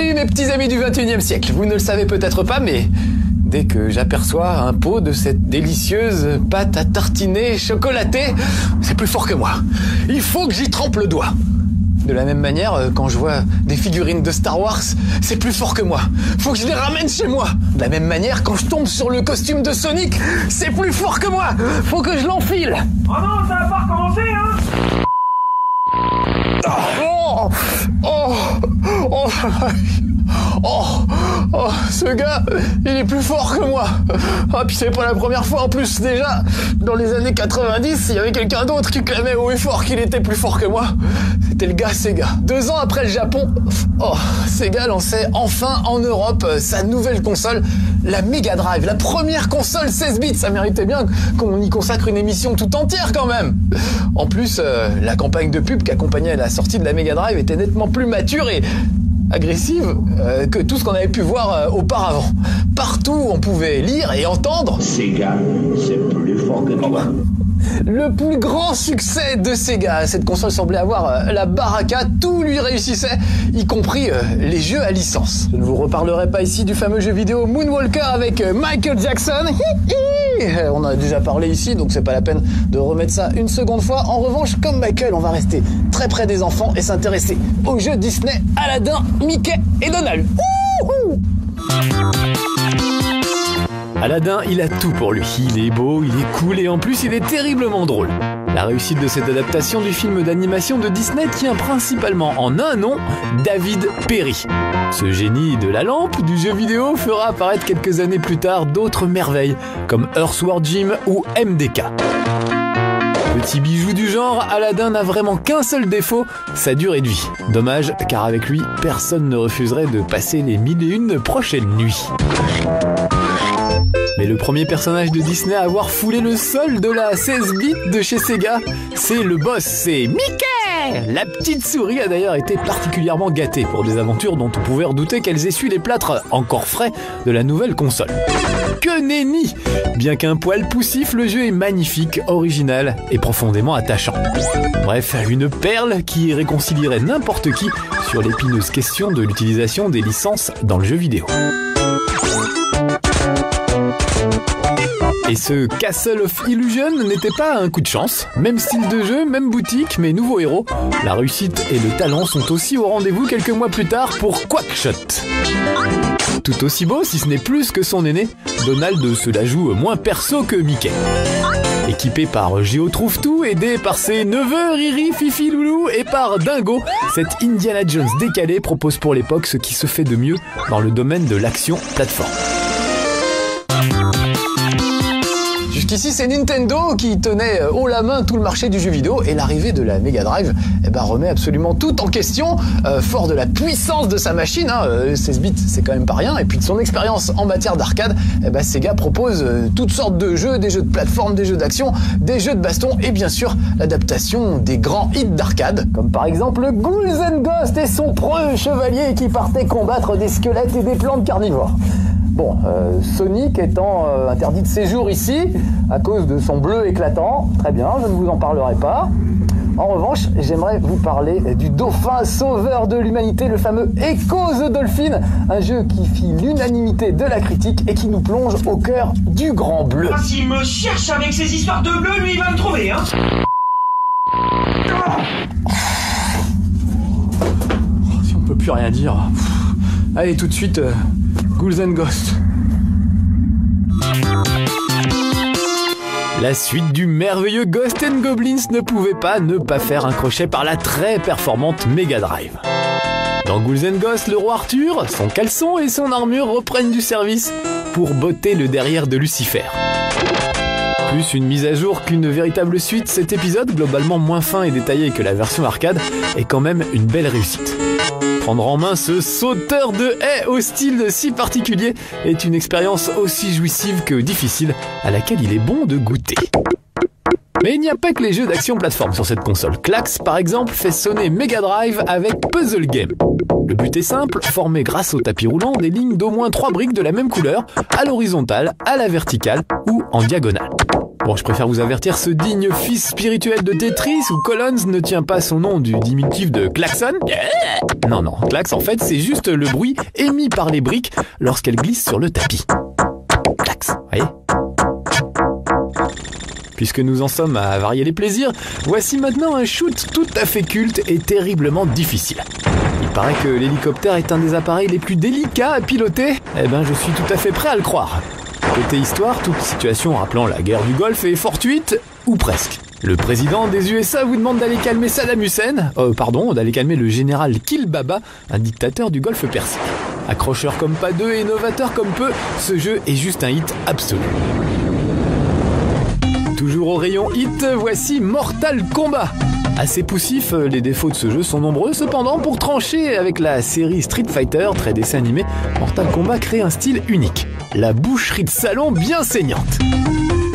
Salut mes petits amis du 21e siècle. Vous ne le savez peut-être pas, mais dès que j'aperçois un pot de cette délicieuse pâte à tartiner chocolatée, c'est plus fort que moi. Il faut que j'y trempe le doigt. De la même manière, euh, quand je vois des figurines de Star Wars, c'est plus fort que moi. Faut que je les ramène chez moi. De la même manière, quand je tombe sur le costume de Sonic, c'est plus fort que moi. Faut que je l'enfile. Oh non, ça va pas recommencer, hein Oh, oh, oh, oh, oh, ce gars, il est plus fort que moi. Ah, puis c'est pas la première fois en plus déjà. Dans les années 90, il y avait quelqu'un d'autre qui clamait haut et fort qu'il était plus fort que moi. C'était le gars Sega. Deux ans après le Japon, oh, Sega lançait enfin en Europe sa nouvelle console, la Mega Drive, la première console 16 bits. Ça méritait bien qu'on y consacre une émission tout entière quand même. En plus, euh, la campagne de pub qui accompagnait la sortie de la Mega Drive était nettement plus mature et agressive euh, que tout ce qu'on avait pu voir euh, auparavant. Partout, on pouvait lire et entendre Sega, c'est plus fort que toi. Le plus grand succès de Sega. Cette console semblait avoir euh, la baraka, tout lui réussissait, y compris euh, les jeux à licence. Je ne vous reparlerai pas ici du fameux jeu vidéo Moonwalker avec euh, Michael Jackson. On en a déjà parlé ici, donc c'est pas la peine de remettre ça une seconde fois. En revanche, comme Michael, on va rester très près des enfants et s'intéresser aux jeux Disney, Aladdin, Mickey et Donald. Aladdin, il a tout pour lui. Il est beau, il est cool et en plus il est terriblement drôle. La réussite de cette adaptation du film d'animation de Disney tient principalement en un nom, David Perry. Ce génie de la lampe du jeu vidéo fera apparaître quelques années plus tard d'autres merveilles, comme Earthworm Jim ou MDK. Petit bijou du genre, Aladdin n'a vraiment qu'un seul défaut, sa durée de vie. Dommage, car avec lui, personne ne refuserait de passer les mille et une prochaines nuits. Mais le premier personnage de Disney à avoir foulé le sol de la 16 bits de chez Sega, c'est le boss, c'est Mickey La petite souris a d'ailleurs été particulièrement gâtée pour des aventures dont on pouvait redouter qu'elles essuient les plâtres encore frais de la nouvelle console. Que nenni Bien qu'un poil poussif, le jeu est magnifique, original et profondément attachant. Bref, une perle qui réconcilierait n'importe qui sur l'épineuse question de l'utilisation des licences dans le jeu vidéo. Et ce Castle of Illusion n'était pas un coup de chance. Même style de jeu, même boutique, mais nouveau héros. La réussite et le talent sont aussi au rendez-vous quelques mois plus tard pour Quackshot. Tout aussi beau, si ce n'est plus que son aîné, Donald se la joue moins perso que Mickey. Équipé par Géo Trouve Tout, aidé par ses neveux Riri, Fifi, Loulou et par Dingo, cette Indiana Jones décalée propose pour l'époque ce qui se fait de mieux dans le domaine de l'action plateforme. Jusqu'ici, c'est Nintendo qui tenait haut la main tout le marché du jeu vidéo et l'arrivée de la Mega Drive eh ben, remet absolument tout en question, euh, fort de la puissance de sa machine. Hein, euh, 16 bits, c'est quand même pas rien. Et puis de son expérience en matière d'arcade, eh ben, Sega propose euh, toutes sortes de jeux, des jeux de plateforme, des jeux d'action, des jeux de baston et bien sûr l'adaptation des grands hits d'arcade, comme par exemple Ghouls and Ghosts et son preux chevalier qui partait combattre des squelettes et des plantes carnivores. Bon, euh, Sonic étant euh, interdit de séjour ici, à cause de son bleu éclatant, très bien, je ne vous en parlerai pas. En revanche, j'aimerais vous parler du dauphin sauveur de l'humanité, le fameux Echo the Dolphin, un jeu qui fit l'unanimité de la critique et qui nous plonge au cœur du grand bleu. Ah, S'il me cherche avec ses histoires de bleu, lui, il va me trouver, hein Si on peut plus rien dire. Allez, tout de suite, euh, Ghouls and. La suite du merveilleux Ghost and Goblins ne pouvait pas ne pas faire un crochet par la très performante Mega Drive. Dans Ghouls and Ghosts, le roi Arthur, son caleçon et son armure reprennent du service pour botter le derrière de Lucifer. Plus une mise à jour qu'une véritable suite, cet épisode, globalement moins fin et détaillé que la version arcade, est quand même une belle réussite. Prendre en main ce sauteur de haie au style si particulier est une expérience aussi jouissive que difficile à laquelle il est bon de goûter. Mais il n'y a pas que les jeux d'action plateforme sur cette console. Klax, par exemple, fait sonner Mega Drive avec Puzzle Game. Le but est simple, former grâce au tapis roulant des lignes d'au moins 3 briques de la même couleur, à l'horizontale, à la verticale ou en diagonale. Bon, je préfère vous avertir, ce digne fils spirituel de Tetris ou Collins ne tient pas son nom du diminutif de klaxon. Non, non, klax en fait c'est juste le bruit émis par les briques lorsqu'elles glissent sur le tapis. Klax, voyez? Puisque nous en sommes à varier les plaisirs, voici maintenant un shoot tout à fait culte et terriblement difficile. Il paraît que l'hélicoptère est un des appareils les plus délicats à piloter. Eh ben, je suis tout à fait prêt à le croire. Côté histoire, toute situation rappelant la guerre du Golfe est fortuite, ou presque. Le président des USA vous demande d'aller calmer Saddam Hussein, euh, pardon, d'aller calmer le général Kilbaba, un dictateur du Golfe Persique. Accrocheur comme pas deux et novateur comme peu, ce jeu est juste un hit absolu. Toujours au rayon hit, voici Mortal Kombat. Assez poussif, les défauts de ce jeu sont nombreux, cependant pour trancher avec la série Street Fighter, très dessin animé, Mortal Kombat crée un style unique. La boucherie de salon bien saignante.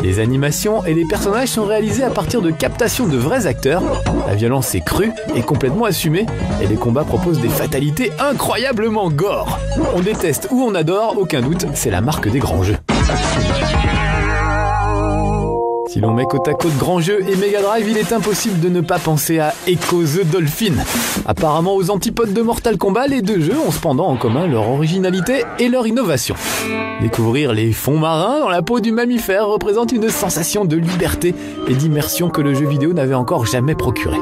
Les animations et les personnages sont réalisés à partir de captations de vrais acteurs. La violence est crue et complètement assumée, et les combats proposent des fatalités incroyablement gore. On déteste ou on adore, aucun doute, c'est la marque des grands jeux. Si l'on met côte à côte Grand Jeu et Mega Drive, il est impossible de ne pas penser à Echo the Dolphin. Apparemment, aux antipodes de Mortal Kombat, les deux jeux ont cependant en commun leur originalité et leur innovation. Découvrir les fonds marins dans la peau du mammifère représente une sensation de liberté et d'immersion que le jeu vidéo n'avait encore jamais procuré.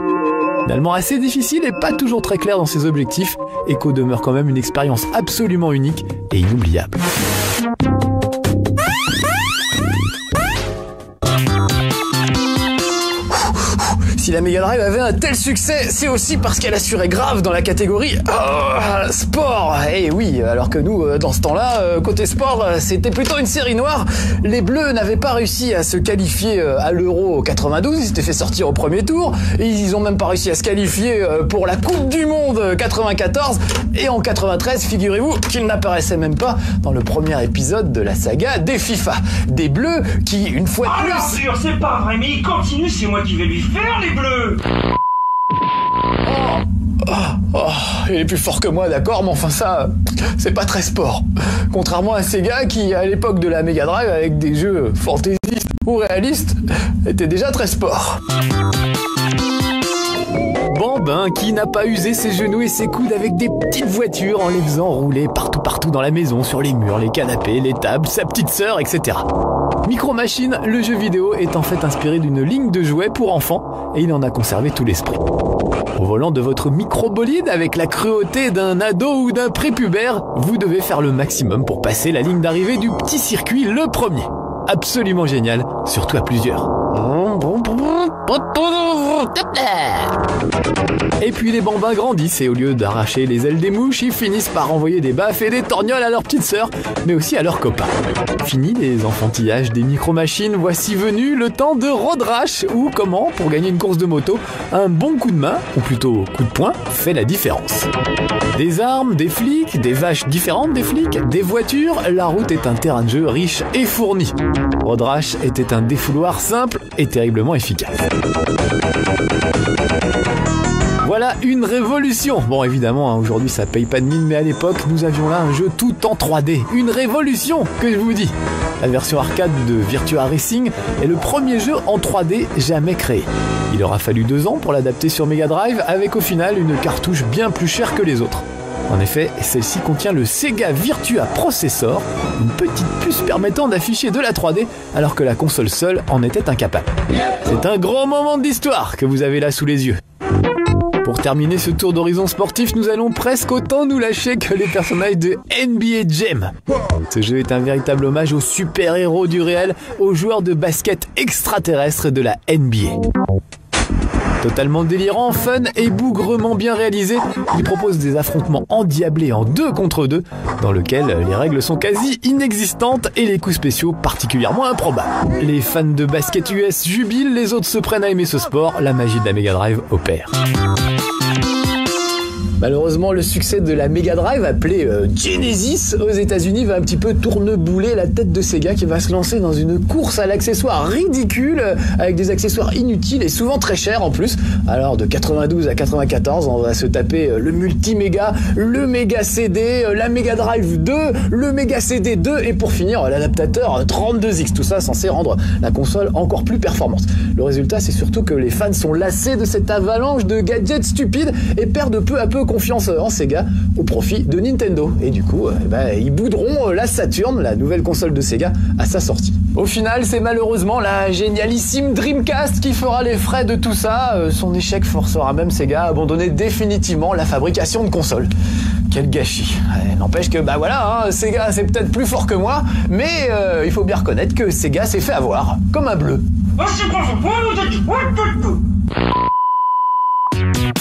Finalement assez difficile et pas toujours très clair dans ses objectifs, Echo demeure quand même une expérience absolument unique et inoubliable. Si la Mega Drive avait un tel succès, c'est aussi parce qu'elle assurait grave dans la catégorie oh, sport. Et eh oui, alors que nous, euh, dans ce temps-là, euh, côté sport, euh, c'était plutôt une série noire. Les Bleus n'avaient pas réussi à se qualifier à l'Euro 92, ils s'étaient fait sortir au premier tour. Ils ont même pas réussi à se qualifier pour la Coupe du Monde 94. Et en 93, figurez-vous qu'ils n'apparaissaient même pas dans le premier épisode de la saga des FIFA. Des Bleus qui, une fois de Ah plus... sûr, c'est pas vrai, mais il continue, c'est moi qui vais lui faire les Oh, il est plus fort que moi, d'accord, mais enfin ça, c'est pas très sport. Contrairement à Sega qui, à l'époque de la Mega Drive, avec des jeux fantaisistes ou réalistes, était déjà très sport. Bambin qui n'a pas usé ses genoux et ses coudes avec des petites voitures en les faisant rouler partout partout dans la maison, sur les murs, les canapés, les tables, sa petite sœur, etc. Micro Machine, le jeu vidéo est en fait inspiré d'une ligne de jouets pour enfants et il en a conservé tout l'esprit. Au volant de votre microbolide avec la cruauté d'un ado ou d'un prépubère, vous devez faire le maximum pour passer la ligne d'arrivée du petit circuit le premier. Absolument génial, surtout à plusieurs. Et puis les bambins grandissent et au lieu d'arracher les ailes des mouches, ils finissent par envoyer des baffes et des torgnoles à leurs petites sœurs, mais aussi à leurs copains. Fini les enfantillages des micro-machines, voici venu le temps de road rash, ou comment, pour gagner une course de moto, un bon coup de main, ou plutôt coup de poing, fait la différence. Des armes, des flics, des vaches différentes des flics, des voitures, la route est un terrain de jeu riche et fourni. Road était un défouloir simple et terriblement efficace. Voilà une révolution Bon évidemment hein, aujourd'hui ça paye pas de mine mais à l'époque nous avions là un jeu tout en 3D. Une révolution que je vous dis La version arcade de Virtua Racing est le premier jeu en 3D jamais créé. Il aura fallu deux ans pour l'adapter sur Mega Drive avec au final une cartouche bien plus chère que les autres. En effet, celle-ci contient le Sega Virtua Processor, une petite puce permettant d'afficher de la 3D alors que la console seule en était incapable. C'est un grand moment d'histoire que vous avez là sous les yeux. Pour terminer ce tour d'horizon sportif, nous allons presque autant nous lâcher que les personnages de NBA Jam. Ce jeu est un véritable hommage aux super-héros du réel, aux joueurs de basket extraterrestres de la NBA. Totalement délirant, fun et bougrement bien réalisé, il propose des affrontements endiablés en deux contre deux, dans lequel les règles sont quasi inexistantes et les coups spéciaux particulièrement improbables. Les fans de basket US jubilent, les autres se prennent à aimer ce sport, la magie de la Mega Drive opère. Malheureusement, le succès de la Mega Drive, appelée euh, Genesis aux États-Unis, va un petit peu tournebouler la tête de Sega qui va se lancer dans une course à l'accessoire ridicule, euh, avec des accessoires inutiles et souvent très chers en plus. Alors de 92 à 94, on va se taper euh, le multi-méga, le méga CD, la Mega Drive 2, le méga CD 2 et pour finir l'adaptateur 32X. Tout ça censé rendre la console encore plus performante. Le résultat, c'est surtout que les fans sont lassés de cette avalanche de gadgets stupides et perdent peu à peu confiance en Sega au profit de Nintendo. Et du coup, eh ben, ils bouderont la Saturn, la nouvelle console de Sega, à sa sortie. Au final, c'est malheureusement la génialissime Dreamcast qui fera les frais de tout ça. Euh, son échec forcera même Sega à abandonner définitivement la fabrication de consoles. Quel gâchis. N'empêche que, bah voilà, hein, Sega c'est peut-être plus fort que moi, mais euh, il faut bien reconnaître que Sega s'est fait avoir, comme un bleu. Oh, pas